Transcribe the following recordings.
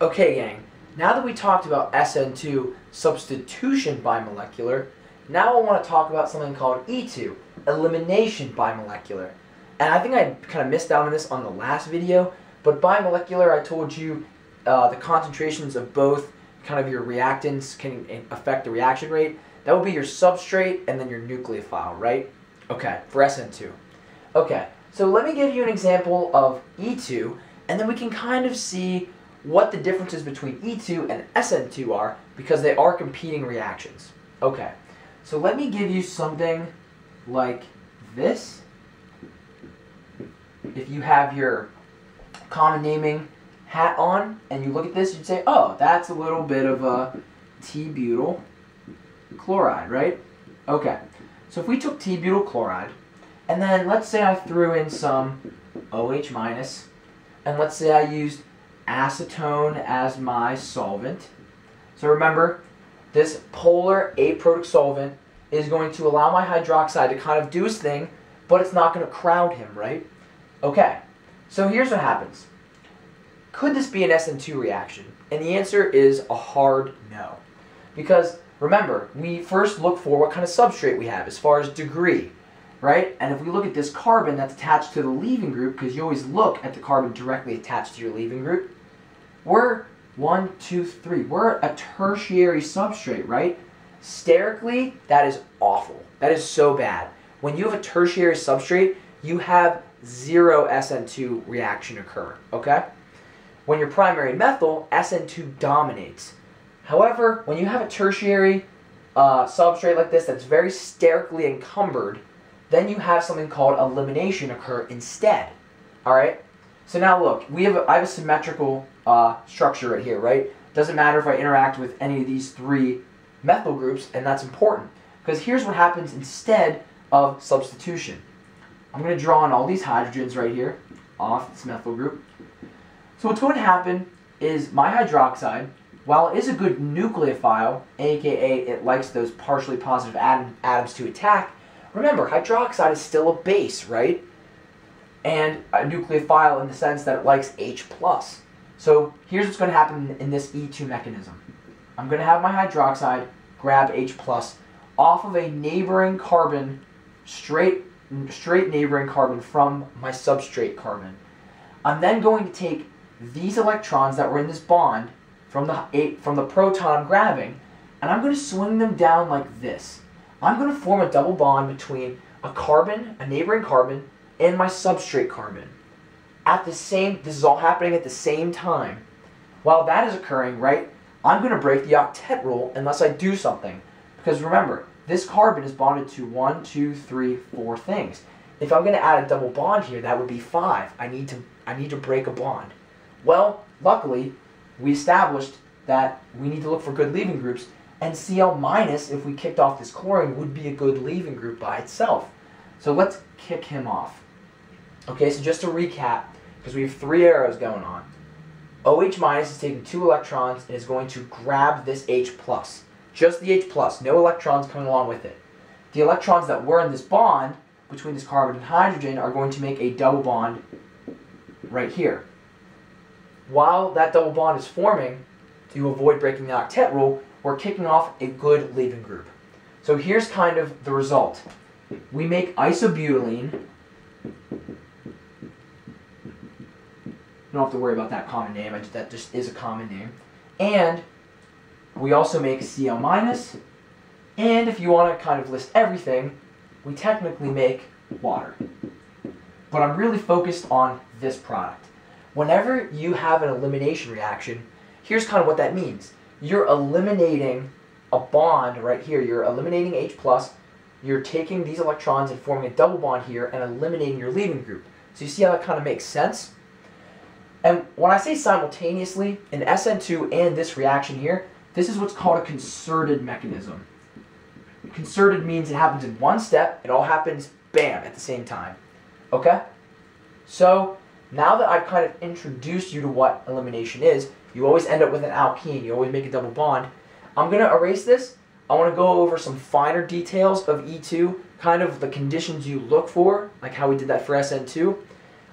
Okay, gang, now that we talked about SN2 substitution bimolecular, now I want to talk about something called E2, elimination bimolecular. And I think I kind of missed out on this on the last video, but bimolecular, I told you uh, the concentrations of both kind of your reactants can affect the reaction rate. That would be your substrate and then your nucleophile, right? Okay, for SN2. Okay, so let me give you an example of E2, and then we can kind of see what the differences between E2 and SN2 are because they are competing reactions. Okay, so let me give you something like this. If you have your common naming hat on and you look at this, you'd say, oh, that's a little bit of a T-butyl chloride, right? Okay, so if we took T-butyl chloride, and then let's say I threw in some OH minus, and let's say I used acetone as my solvent. So remember, this polar aprotic solvent is going to allow my hydroxide to kind of do his thing, but it's not going to crowd him, right? Okay, so here's what happens. Could this be an SN2 reaction? And the answer is a hard no. Because remember, we first look for what kind of substrate we have as far as degree, right? And if we look at this carbon that's attached to the leaving group, because you always look at the carbon directly attached to your leaving group, we're one, two, three. We're a tertiary substrate, right? Sterically, that is awful. That is so bad. When you have a tertiary substrate, you have zero SN2 reaction occur, okay? When you're primary methyl, SN2 dominates. However, when you have a tertiary uh, substrate like this that's very sterically encumbered, then you have something called elimination occur instead. All right. So now look, we have a, I have a symmetrical uh, structure right here, right? Doesn't matter if I interact with any of these three methyl groups, and that's important because here's what happens instead of substitution. I'm going to draw on all these hydrogens right here off this methyl group. So what's going to happen is my hydroxide, while it is a good nucleophile, aka it likes those partially positive atom, atoms to attack, remember, hydroxide is still a base, right? And a nucleophile in the sense that it likes H+. plus. So here's what's going to happen in this E2 mechanism. I'm going to have my hydroxide grab H plus off of a neighboring carbon, straight, straight neighboring carbon from my substrate carbon. I'm then going to take these electrons that were in this bond from the, from the proton I'm grabbing, and I'm going to swing them down like this. I'm going to form a double bond between a carbon, a neighboring carbon, and my substrate carbon. At the same, this is all happening at the same time. While that is occurring, right, I'm going to break the octet rule unless I do something. Because remember, this carbon is bonded to one, two, three, four things. If I'm going to add a double bond here, that would be five. I need to, I need to break a bond. Well, luckily, we established that we need to look for good leaving groups, and Cl minus, if we kicked off this chlorine, would be a good leaving group by itself. So let's kick him off. Okay, so just to recap, because we have three arrows going on. OH minus is taking two electrons and is going to grab this H plus. Just the H plus, no electrons coming along with it. The electrons that were in this bond between this carbon and hydrogen are going to make a double bond right here. While that double bond is forming, to avoid breaking the octet rule, we're kicking off a good leaving group. So here's kind of the result. We make isobutylene don't have to worry about that common name. Just, that just is a common name. And we also make Cl minus. And if you want to kind of list everything, we technically make water. But I'm really focused on this product. Whenever you have an elimination reaction, here's kind of what that means. You're eliminating a bond right here. You're eliminating H+, plus. you're taking these electrons and forming a double bond here and eliminating your leaving group. So you see how that kind of makes sense? And when I say simultaneously, in SN2 and this reaction here, this is what's called a concerted mechanism. Concerted means it happens in one step, it all happens bam at the same time. Okay? So now that I've kind of introduced you to what elimination is, you always end up with an alkene, you always make a double bond. I'm going to erase this. I want to go over some finer details of E2, kind of the conditions you look for, like how we did that for SN2.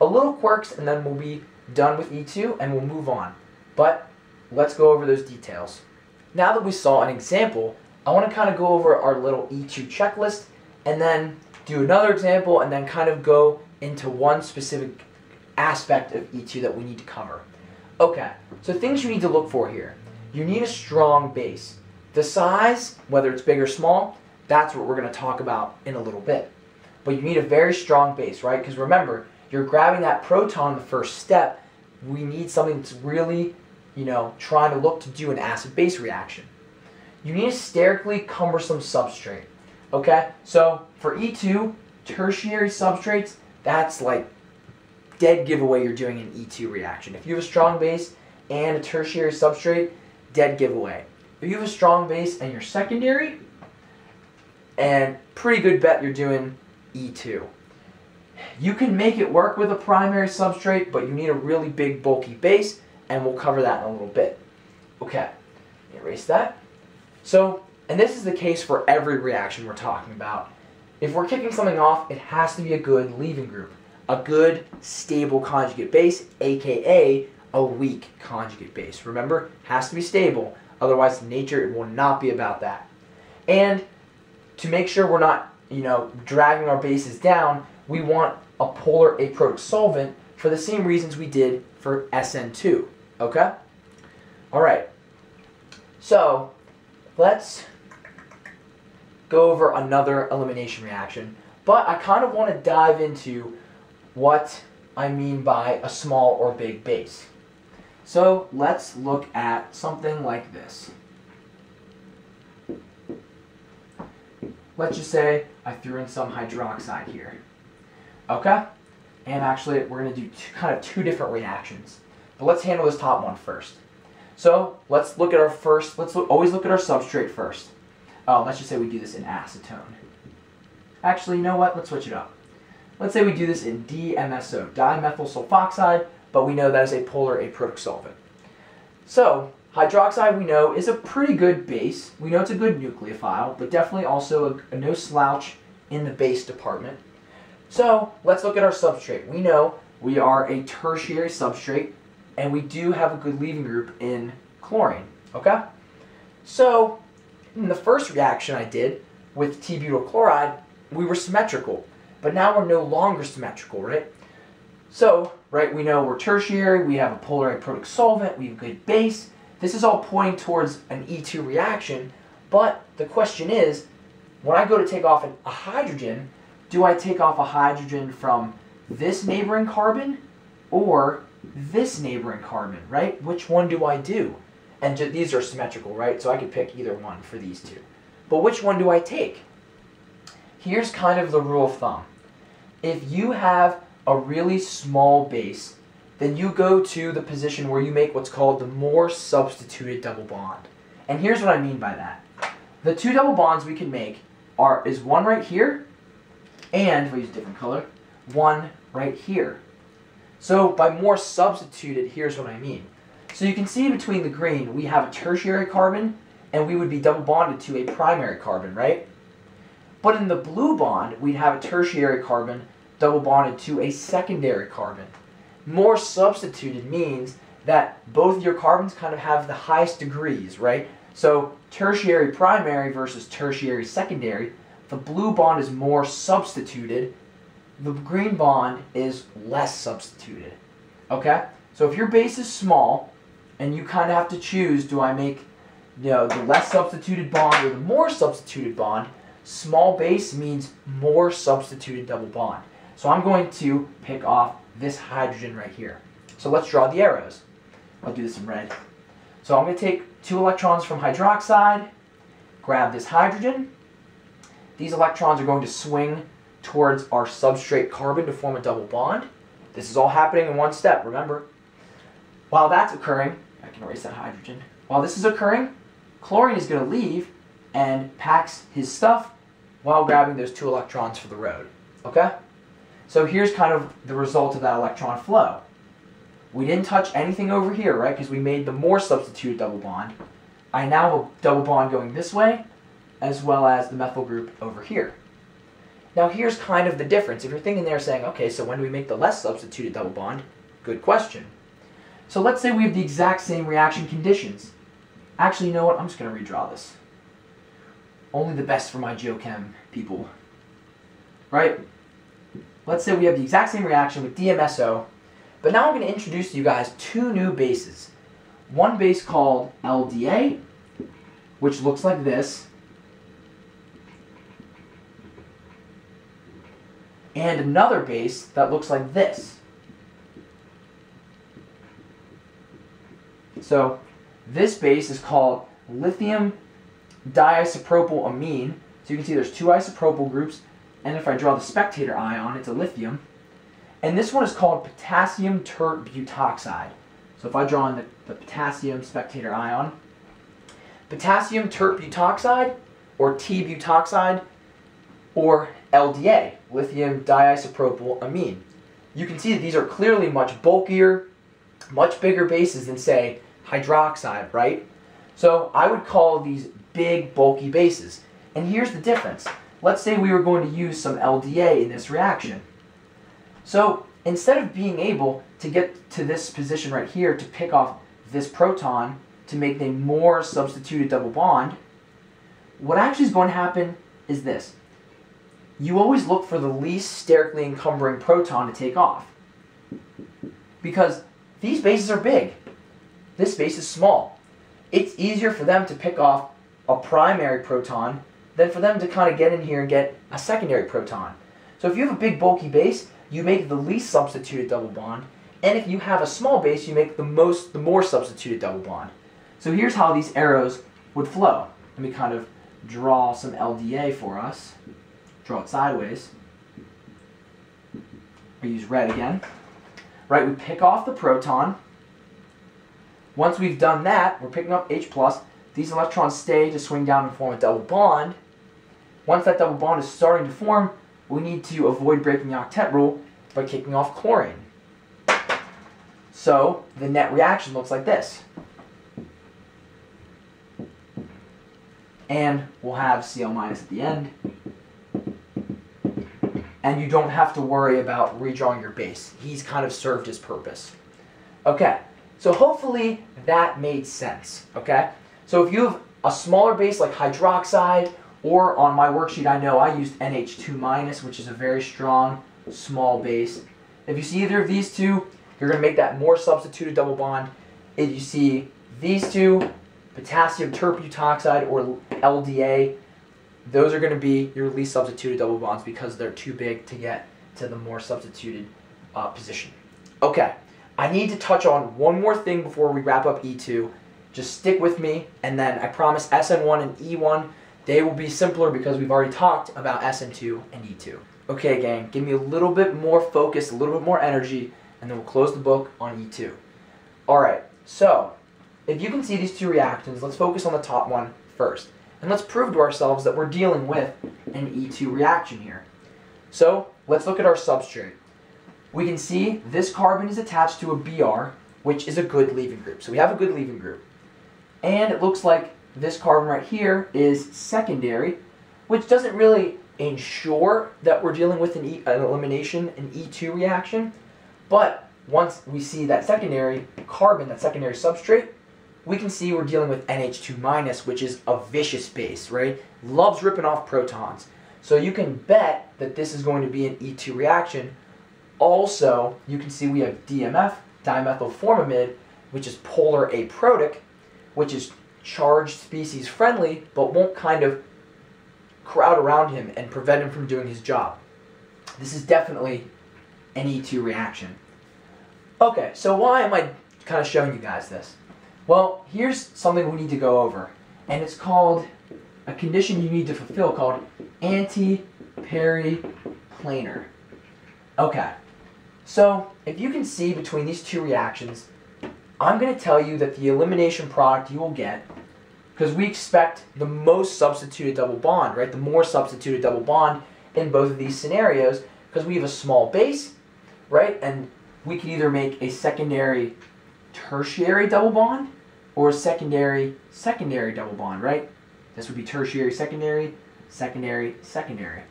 A little quirks, and then we'll be done with E2 and we'll move on. But let's go over those details. Now that we saw an example, I want to kind of go over our little E2 checklist and then do another example and then kind of go into one specific aspect of E2 that we need to cover. Okay, so things you need to look for here. You need a strong base. The size, whether it's big or small, that's what we're going to talk about in a little bit. But you need a very strong base, right? Because remember, you're grabbing that proton the first step. We need something that's really, you know, trying to look to do an acid-base reaction. You need a sterically cumbersome substrate. Okay, so for E2, tertiary substrates, that's like dead giveaway you're doing an E2 reaction. If you have a strong base and a tertiary substrate, dead giveaway. If you have a strong base and you're secondary, and pretty good bet you're doing E2. You can make it work with a primary substrate, but you need a really big bulky base, and we'll cover that in a little bit. Okay, erase that. So, and this is the case for every reaction we're talking about. If we're kicking something off, it has to be a good leaving group. A good, stable conjugate base, aka a weak conjugate base. Remember, has to be stable, otherwise nature will not be about that. And to make sure we're not, you know, dragging our bases down, we want a polar aprotic solvent for the same reasons we did for SN2, okay? All right, so let's go over another elimination reaction, but I kind of want to dive into what I mean by a small or big base. So let's look at something like this. Let's just say I threw in some hydroxide here. Okay? And actually, we're going to do two, kind of two different reactions. But let's handle this top one first. So let's look at our first, let's look, always look at our substrate first. Oh, let's just say we do this in acetone. Actually, you know what? Let's switch it up. Let's say we do this in DMSO, dimethyl sulfoxide, but we know that is a polar aprotic solvent. So, hydroxide we know is a pretty good base. We know it's a good nucleophile, but definitely also a, a no slouch in the base department. So, let's look at our substrate. We know we are a tertiary substrate, and we do have a good leaving group in chlorine, okay? So, in the first reaction I did with T-butyl chloride, we were symmetrical. But now we're no longer symmetrical, right? So, right, we know we're tertiary, we have a polar aprotic solvent, we have a good base. This is all pointing towards an E2 reaction, but the question is, when I go to take off an, a hydrogen, do I take off a hydrogen from this neighboring carbon or this neighboring carbon, right? Which one do I do? And these are symmetrical, right? So I could pick either one for these two. But which one do I take? Here's kind of the rule of thumb if you have a really small base, then you go to the position where you make what's called the more substituted double bond. And here's what I mean by that. The two double bonds we can make are is one right here, and, if we use a different color, one right here. So by more substituted, here's what I mean. So you can see between the green, we have a tertiary carbon, and we would be double bonded to a primary carbon, right? But in the blue bond, we'd have a tertiary carbon double bonded to a secondary carbon. More substituted means that both your carbons kind of have the highest degrees, right? So tertiary primary versus tertiary secondary, the blue bond is more substituted, the green bond is less substituted. Okay? So if your base is small and you kind of have to choose, do I make you know, the less substituted bond or the more substituted bond, small base means more substituted double bond. So I'm going to pick off this hydrogen right here. So let's draw the arrows. I'll do this in red. So I'm going to take two electrons from hydroxide, grab this hydrogen. These electrons are going to swing towards our substrate carbon to form a double bond. This is all happening in one step, remember. While that's occurring, I can erase that hydrogen. While this is occurring, chlorine is going to leave and packs his stuff while grabbing those two electrons for the road. Okay? So here's kind of the result of that electron flow. We didn't touch anything over here, right, because we made the more substituted double bond. I now have a double bond going this way, as well as the methyl group over here. Now here's kind of the difference. If you're thinking there saying, okay, so when do we make the less substituted double bond? Good question. So let's say we have the exact same reaction conditions. Actually, you know what? I'm just going to redraw this. Only the best for my jOeCHEM people. Right? Let's say we have the exact same reaction with DMSO, but now I'm going to introduce to you guys two new bases. One base called LDA, which looks like this, and another base that looks like this. So this base is called lithium diisopropylamine. So you can see there's two isopropyl groups, and if I draw the spectator ion, it's a lithium. And this one is called potassium tert butoxide. So if I draw in the, the potassium spectator ion, potassium tert butoxide, or T-butoxide, or LDA, lithium diisopropyl amine. You can see that these are clearly much bulkier, much bigger bases than, say, hydroxide, right? So I would call these big, bulky bases. And here's the difference. Let's say we were going to use some LDA in this reaction. So instead of being able to get to this position right here to pick off this proton to make a more substituted double bond, what actually is going to happen is this you always look for the least sterically encumbering proton to take off. Because these bases are big. This base is small. It's easier for them to pick off a primary proton than for them to kind of get in here and get a secondary proton. So if you have a big bulky base, you make the least substituted double bond, and if you have a small base, you make the most the more substituted double bond. So here's how these arrows would flow. Let me kind of draw some LDA for us draw it sideways. We use red again. Right, we pick off the proton. Once we've done that, we're picking up H+. plus. These electrons stay to swing down and form a double bond. Once that double bond is starting to form, we need to avoid breaking the octet rule by kicking off chlorine. So the net reaction looks like this. And we'll have Cl minus at the end and you don't have to worry about redrawing your base. He's kind of served his purpose. Okay, so hopefully that made sense, okay? So if you have a smaller base like hydroxide, or on my worksheet I know I used NH2 minus, which is a very strong small base. If you see either of these two, you're going to make that more substituted double bond. If you see these two, potassium tert butoxide or LDA, those are going to be your least substituted double bonds because they're too big to get to the more substituted uh, position. Okay, I need to touch on one more thing before we wrap up E2. Just stick with me, and then I promise SN1 and E1, they will be simpler because we've already talked about SN2 and E2. Okay, gang, give me a little bit more focus, a little bit more energy, and then we'll close the book on E2. All right, so if you can see these two reactions, let's focus on the top one first. And let's prove to ourselves that we're dealing with an E2 reaction here. So let's look at our substrate. We can see this carbon is attached to a Br, which is a good leaving group. So we have a good leaving group. And it looks like this carbon right here is secondary, which doesn't really ensure that we're dealing with an, e an elimination, an E2 reaction. But once we see that secondary carbon, that secondary substrate, we can see we're dealing with NH2 minus, which is a vicious base, right? Loves ripping off protons. So you can bet that this is going to be an E2 reaction. Also, you can see we have DMF, dimethylformamide, which is polar aprotic, which is charged species friendly, but won't kind of crowd around him and prevent him from doing his job. This is definitely an E2 reaction. Okay, so why am I kind of showing you guys this? Well, here's something we need to go over, and it's called a condition you need to fulfill called anti-periplanar. Okay, so if you can see between these two reactions, I'm going to tell you that the elimination product you will get, because we expect the most substituted double bond, right? The more substituted double bond in both of these scenarios, because we have a small base, right? And we can either make a secondary tertiary double bond or secondary secondary double bond, right? This would be tertiary secondary, secondary secondary.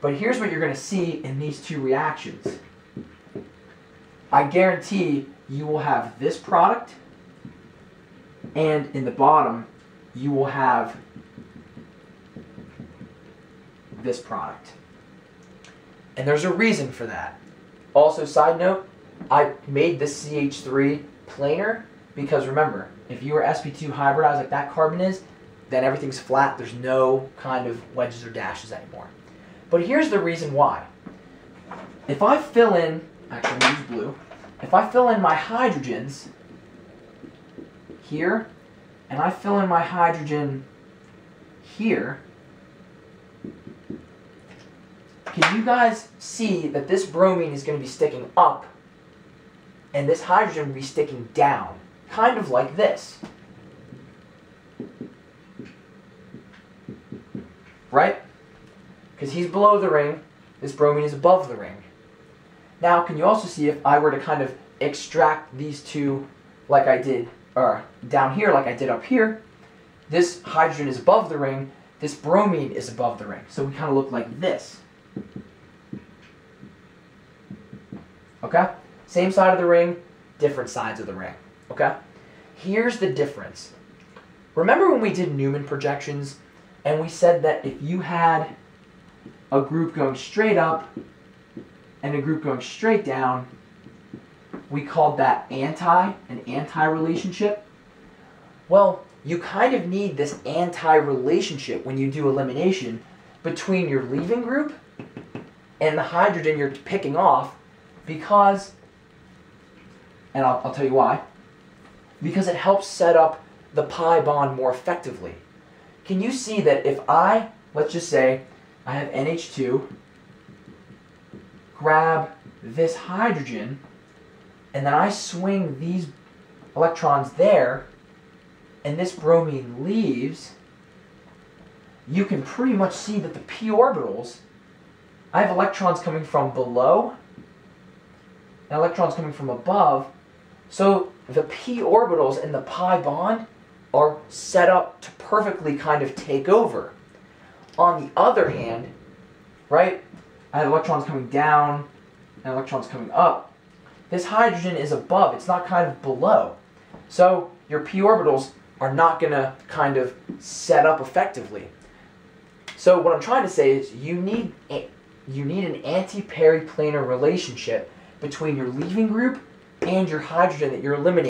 But here's what you're going to see in these two reactions. I guarantee you will have this product, and in the bottom, you will have this product. And there's a reason for that. Also, side note, I made this CH3 planar because remember, if you were sp2 hybridized like that carbon is, then everything's flat. There's no kind of wedges or dashes anymore. But here's the reason why. If I fill in, actually I'm use blue, if I fill in my hydrogens here, and I fill in my hydrogen here, can you guys see that this bromine is going to be sticking up and this hydrogen will be sticking down? Kind of like this. Right? Because he's below the ring, this bromine is above the ring. Now, can you also see if I were to kind of extract these two like I did, or down here like I did up here, this hydrogen is above the ring, this bromine is above the ring. So we kind of look like this. Okay? Same side of the ring, different sides of the ring. Okay? Here's the difference. Remember when we did Newman projections and we said that if you had a group going straight up and a group going straight down, we called that anti, an anti-relationship. Well, you kind of need this anti-relationship when you do elimination between your leaving group and the hydrogen you're picking off because, and I'll, I'll tell you why, because it helps set up the pi bond more effectively. Can you see that if I, let's just say, I have NH2, grab this hydrogen, and then I swing these electrons there, and this bromine leaves, you can pretty much see that the p orbitals, I have electrons coming from below and electrons coming from above. So the p orbitals in the pi bond are set up to perfectly kind of take over. On the other hand, right, I have electrons coming down and electrons coming up. This hydrogen is above, it's not kind of below. So your p orbitals are not going to kind of set up effectively. So what I'm trying to say is you need you need an anti-periplanar relationship between your leaving group and your hydrogen that you're eliminating.